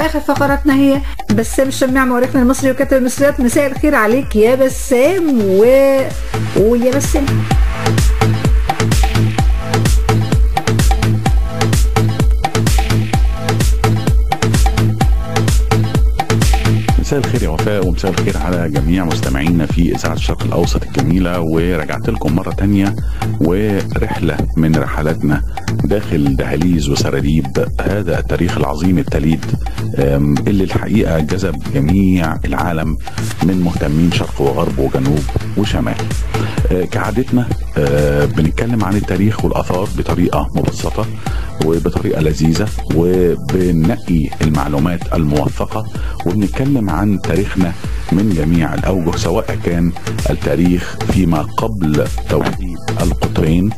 واخر فقراتنا هي بسام الشماع مؤرخنا المصري وكاتب المصريات مساء الخير عليك يا بسام و قول يا بسام مساء الخير يا وفاء ومساء الخير على جميع مستمعينا في إذاعة الشرق الأوسط الجميلة. ورجعت لكم مرة تانية ورحلة من رحلاتنا داخل دهاليز وسراديب هذا التاريخ العظيم التليد. اللي الحقيقة جذب جميع العالم من مهتمين شرق وغرب وجنوب وشمال. أه، كعادتنا أه، بنتكلم عن التاريخ والآثار بطريقة مبسطة. وبطريقة لذيذة وبننقي المعلومات الموثقة وبنتكلم عن تاريخنا من جميع الأوجه سواء كان التاريخ فيما قبل توحيد القطرين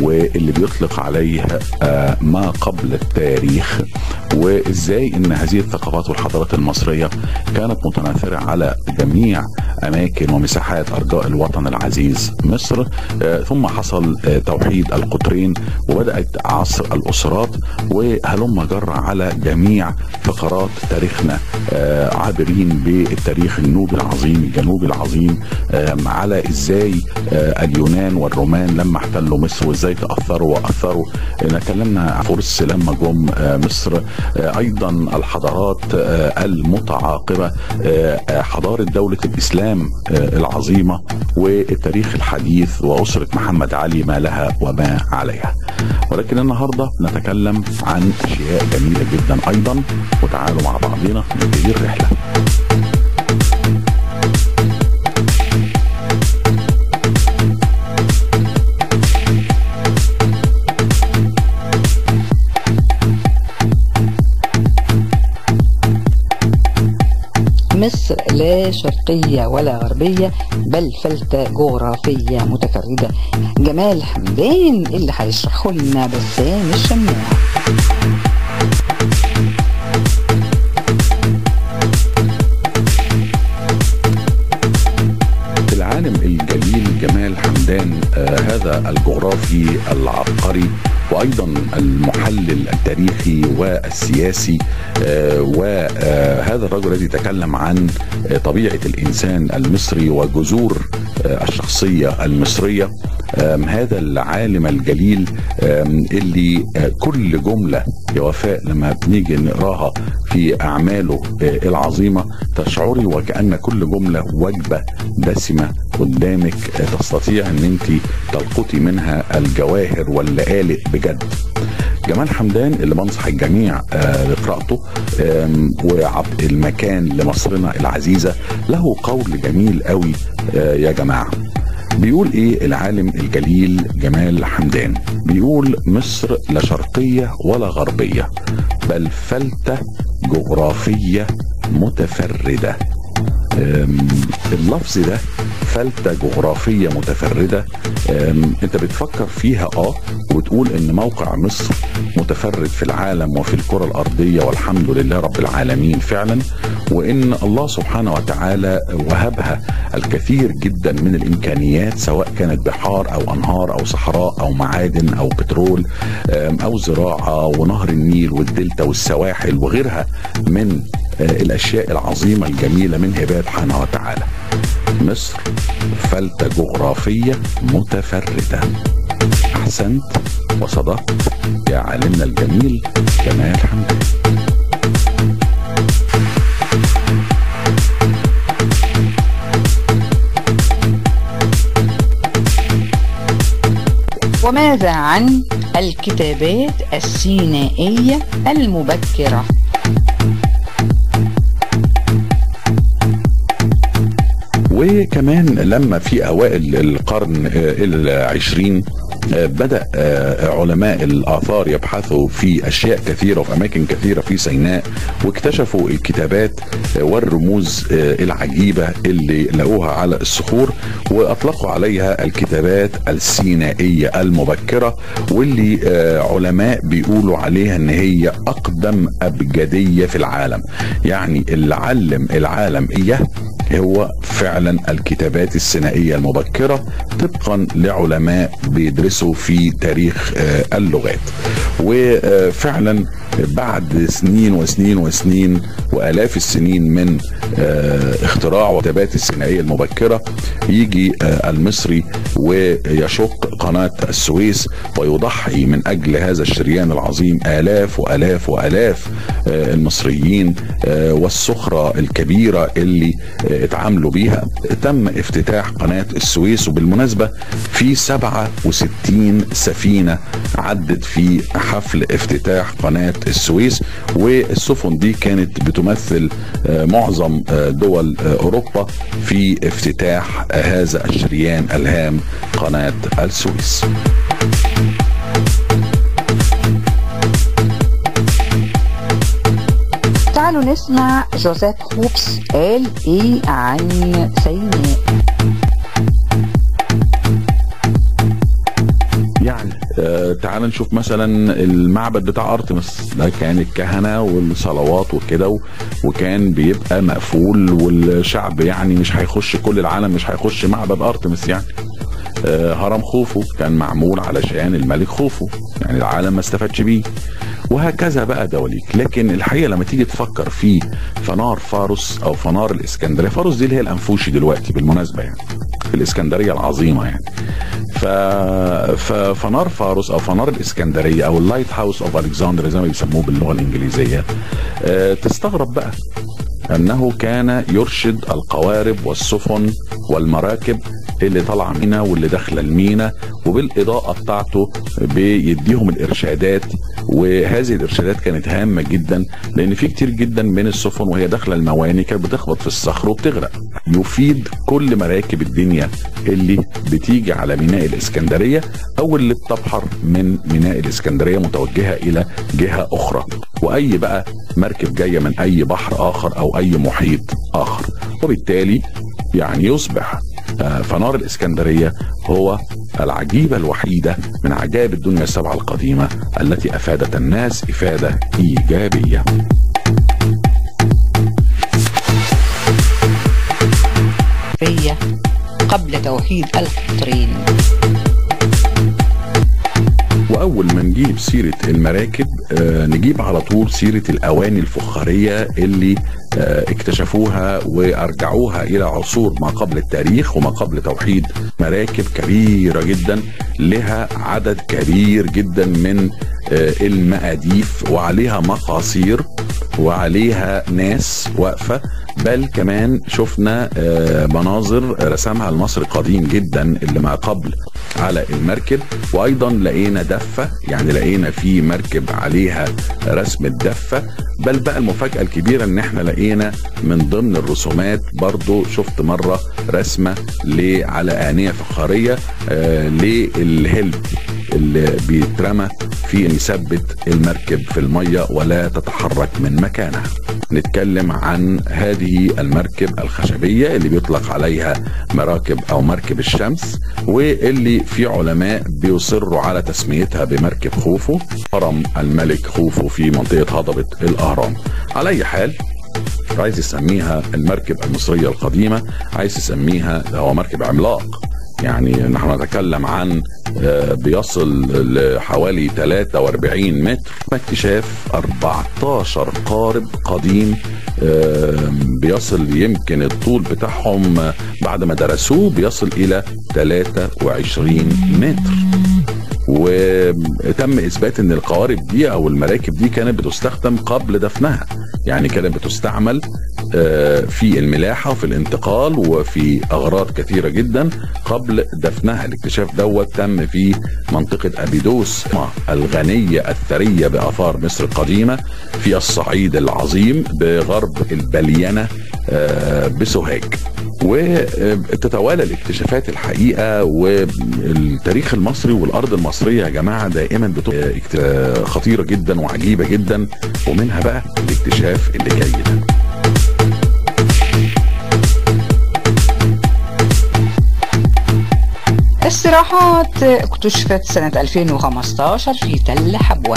واللي بيطلق عليه آه، ما قبل التاريخ. وإزاي إن هذه الثقافات والحضارات المصرية كانت متناثرة على جميع أماكن ومساحات أرجاء الوطن العزيز مصر. آه، ثم حصل آه، توحيد القطرين وبدأت عصر الأسرات وهلم جر على جميع فقرات تاريخنا. آه، عابرين بالتاريخ النوبي العظيم الجنوبي العظيم. على إزاي اليونان والرومان لما احتلوا مصر وإزاي تأثروا وأثروا. تكلمنا فرس لما جم مصر. أيضا الحضارات آه، المتعاقبة آه، آه، حضارة دولة الإسلام آه، العظيمة والتاريخ الحديث وأسرة محمد علي ما لها وما عليها. ولكن النهارده نتكلم عن أشياء جميلة جدا أيضا وتعالوا مع بعضنا نبتدي الرحلة. لا شرقية ولا غربية بل فلتة جغرافية متفردة. جمال حمدان اللي هيشرحه لنا بسام الشماع العالم الجليل جمال حمدان آه هذا الجغرافي العبقري وأيضا المحلل التاريخي والسياسي آه وهذا الرجل الذي تكلم عن طبيعة الإنسان المصري وجذور آه الشخصية المصرية. هذا العالم الجليل اللي آه، كل جملة يا وفاء لما بنيجي نقراها في أعماله العظيمة تشعري وكأن كل جملة وجبة دسمة قدامك تستطيع أن أنت تلقطي منها الجواهر واللآلئ بجد. جمال حمدان اللي بنصح الجميع آه، لقراءته آم، وعبد المكان لمصرنا العزيزة. له قول جميل قوي آه، يا جماعة. بيقول إيه العالم الجليل جمال حمدان؟ بيقول مصر لا شرقية ولا غربية بل فلتة جغرافية متفردة. اللفظ ده فلتة جغرافية متفردة انت بتفكر فيها آه وتقول إن موقع مصر متفرد في العالم وفي الكرة الأرضية والحمد لله رب العالمين فعلا وإن الله سبحانه وتعالى وهبها الكثير جدا من الإمكانيات سواء كانت بحار أو أنهار أو صحراء أو معادن أو بترول أو زراعة ونهر النيل والدلتا والسواحل وغيرها من آه، الأشياء العظيمة الجميلة من هبات سبحانه وتعالى. مصر فلتة جغرافية متفردة. أحسنت وصدقت يا عالمنا الجميل جمال حمدان. وماذا عن الكتابات السينائية المبكرة؟ وكمان لما في أوائل القرن العشرين آه، بدأ آه، علماء الآثار يبحثوا في أشياء كثيرة وفي أماكن كثيرة في سيناء واكتشفوا الكتابات آه، والرموز العجيبة اللي لقوها على الصخور وأطلقوا عليها الكتابات السينائية المبكرة واللي علماء بيقولوا عليها إن هي أقدم أبجدية في العالم. يعني اللي علم العالم إياه هو فعلا الكتابات السينائية المبكرة طبقا لعلماء بيدرسوا في تاريخ اللغات. وفعلا بعد سنين وسنين وسنين وآلاف السنين من اختراع الكتابات السينائية المبكرة يجي المصري ويشق قناة السويس ويضحي من أجل هذا الشريان العظيم آلاف وآلاف وآلاف المصريين والسخره الكبيرة اللي اتعاملوا بيها تم افتتاح قناة السويس وبالمناسبة في 67 سفينة عدت في حفل افتتاح قناة السويس والسفن دي كانت بتمثل معظم دول أوروبا في افتتاح هذا الشريان الهام قناة السويس. تعالوا نسمع جوزيف هوبس قال إيه عن سيناء. يعني آه تعال نشوف مثلا المعبد بتاع أرتمس. ده كان الكهنة والصلوات وكده وكان بيبقى مقفول والشعب يعني مش هيخش كل العالم مش هيخش معبد أرتمس يعني. آه هرم خوفو كان معمول علشان الملك خوفو. يعني العالم ما استفادش بيه. وهكذا بقى دواليك. لكن الحقيقة لما تيجي تفكر في فنار فارس أو فنار الإسكندرية فارس دي اللي هي الأنفوشي دلوقتي بالمناسبة يعني في الإسكندرية العظيمة يعني. ف... ففنار فارس أو فنار الإسكندرية أو ال lighthouse of Alexander زي ما بيسموه باللغة الإنجليزية أه تستغرب بقى أنه كان يرشد القوارب والسفن والمراكب اللي طالعة مينا واللي داخلة المينا وبالإضاءة بتاعته بيديهم الإرشادات وهذه الإرشادات كانت هامة جدا لأن في كتير جدا من السفن وهي داخلة المواني كانت بتخبط في الصخر وبتغرق. يفيد كل مراكب الدنيا اللي بتيجي على ميناء الإسكندرية أو اللي بتبحر من ميناء الإسكندرية متوجهة إلى جهة أخرى. وأي بقى مركب جاية من أي بحر آخر أو أي محيط آخر. وبالتالي يعني يصبح فنار الإسكندرية هو العجيبة الوحيدة من عجائب الدنيا السبعة القديمة التي أفادت الناس إفادة إيجابية. قبل توحيد القطرين وأول ما نجيب سيرة المراكب آه نجيب على طول سيرة الأواني الفخارية اللي آه اكتشفوها وأرجعوها إلى عصور ما قبل التاريخ وما قبل توحيد. مراكب كبيرة جدا لها عدد كبير جدا من آه المقاديف وعليها مقاصير وعليها ناس واقفة. بل كمان شفنا مناظر رسمها المصري القديم جدا اللي ما قبل على المركب. وأيضا لقينا دفة يعني لقينا في مركب عليها رسم الدفة. بل بقى المفاجأة الكبيرة إن إحنا لقينا من ضمن الرسومات برضو شفت مرة رسمة على آنية فخارية آه للهلب. اللي بيترمى في يثبت المركب في المية ولا تتحرك من مكانها. نتكلم عن هذه المركب الخشبية اللي بيطلق عليها مراكب أو مركب الشمس واللي في علماء بيصروا على تسميتها بمركب خوفو. هرم الملك خوفو في منطقة هضبة الأهرام. على أي حال عايز يسميها المركب المصرية القديمة عايز يسميها هو مركب عملاق. يعني نحن نتكلم عن بيصل لحوالي 43 متر. اكتشاف 14 قارب قديم بيصل يمكن الطول بتاعهم بعد ما درسوه بيصل إلى 23 متر. وتم إثبات إن القوارب دي أو المراكب دي كانت بتستخدم قبل دفنها يعني كانت بتستعمل في الملاحة وفي الانتقال وفي أغراض كثيرة جدا قبل دفنها. الاكتشاف دوت تم في منطقة أبيدوس الغنية الثرية بآثار مصر القديمة في الصعيد العظيم بغرب البلينة بسوهاج. وتتوالى الاكتشافات الحقيقة والتاريخ المصري والأرض المصرية يا جماعة دائما بتبقى خطيرة جدا وعجيبة جدا. ومنها بقى الاكتشاف اللي جاي ده. استراحات اكتشفت سنة 2015 في تل حبوة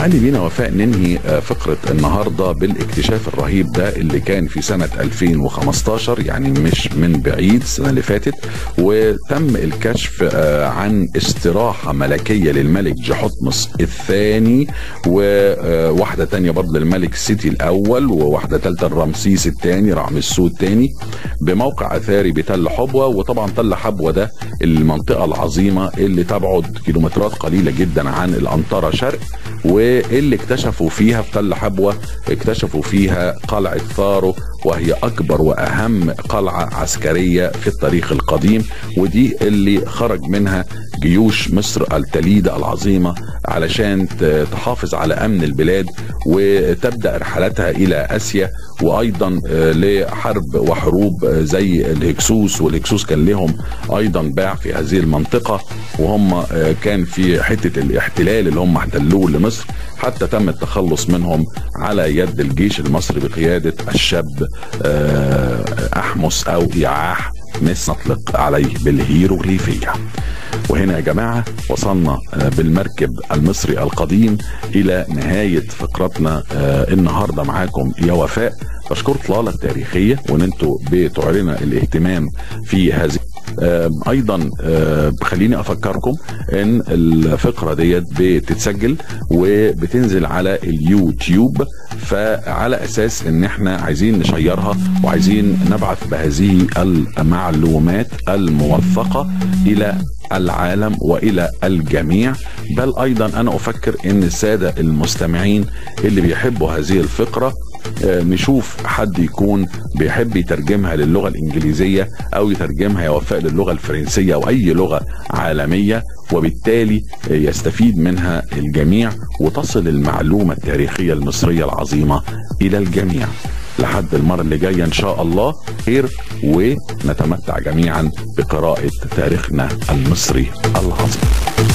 اسمح لي بينا وفاء ننهي فقرة النهاردة بالاكتشاف الرهيب ده اللي كان في سنة 2015 يعني مش من بعيد السنة اللي فاتت. وتم الكشف عن استراحة ملكية للملك جحتمس الثاني وواحدة تانية برضه للملك سيتي الأول وواحدة تالتة لرمسيس الثاني رعمسو الثاني بموقع أثاري بتل حبوة. وطبعا تل حبوة ده المنطقة العظيمة اللي تبعد كيلومترات قليلة جدا عن الأنطرة شرق واللي اكتشفوا فيها في تل حبوة؟ اكتشفوا فيها قلعة ثارو وهي أكبر وأهم قلعة عسكرية في التاريخ القديم ودي اللي خرج منها جيوش مصر التليدة العظيمة علشان تحافظ على أمن البلاد وتبدأ رحلتها إلى آسيا وأيضا لحرب وحروب زي الهكسوس والهكسوس كان لهم أيضا باع في هذه المنطقة وهم كان في حتة الاحتلال اللي هم احتلوه لمصر حتى تم التخلص منهم على يد الجيش المصري بقيادة الشاب أحمس أو إيعاح مس نطلق عليه بالهيروغليفية وهنا يا جماعة وصلنا بالمركب المصري القديم إلى نهاية فقرتنا النهاردة معاكم يا وفاء. بشكر طلالة التاريخية وإن أنتوا بتعلنوا الاهتمام في هذه أيضا خليني أفكركم إن الفقرة ديت بتتسجل وبتنزل على اليوتيوب فعلى أساس إن إحنا عايزين نشيرها وعايزين نبعث بهذه المعلومات الموثقة إلى العالم وإلى الجميع. بل أيضا أنا أفكر إن السادة المستمعين اللي بيحبوا هذه الفقرة نشوف حد يكون بيحب يترجمها للغة الإنجليزية أو يترجمها يا وفاء للغة الفرنسية أو أي لغة عالمية وبالتالي يستفيد منها الجميع وتصل المعلومة التاريخية المصرية العظيمة إلى الجميع. لحد المرة اللي جاية إن شاء الله خير ونتمتع جميعا بقراءة تاريخنا المصري العظيم.